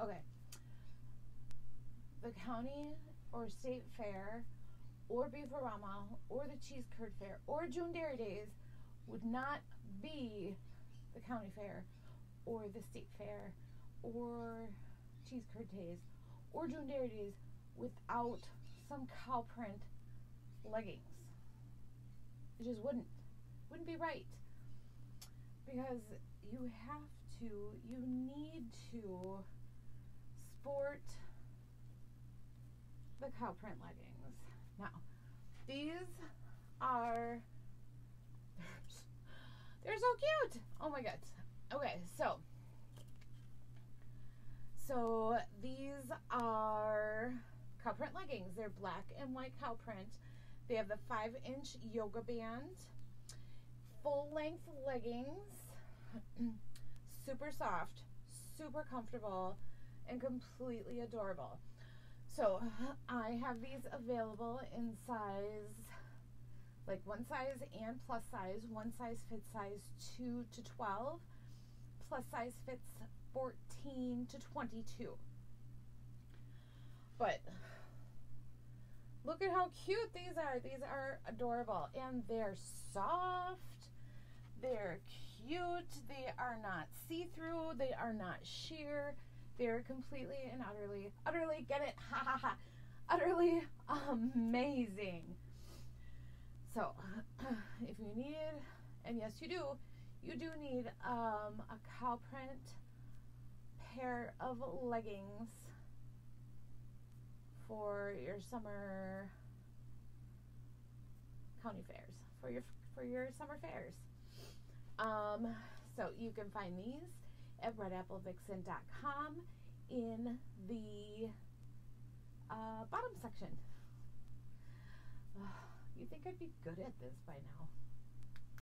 Okay. The county or state fair or Beaverama or the Cheese Curd Fair or June Dairy Days would not be the county fair or the state fair or Cheese Curd Days or June Dairy Days without some cow print leggings. It just wouldn't. Wouldn't be right. Because you have to, you need to sport the cow print leggings. Now, these are they're so cute. Oh my god. Okay, so so these are cow print leggings. They're black and white cow print. They have the five inch yoga band, full length leggings, super soft, super comfortable, and completely adorable. So I have these available in size, like one size and plus size. One size fits size 2 to 12, plus size fits 14 to 22. But look at how cute these are. These are adorable and they're soft. They're cute. They are not see-through. They are not sheer. They're completely and utterly, utterly, get it? Ha ha ha. Utterly amazing. So, if you need, and yes, you do, you do need um, a cow print pair of leggings for your summer county fairs, for your for your summer fairs. Um, so you can find these at redapplevixen.com in the uh, bottom section. You think I'd be good at this by now?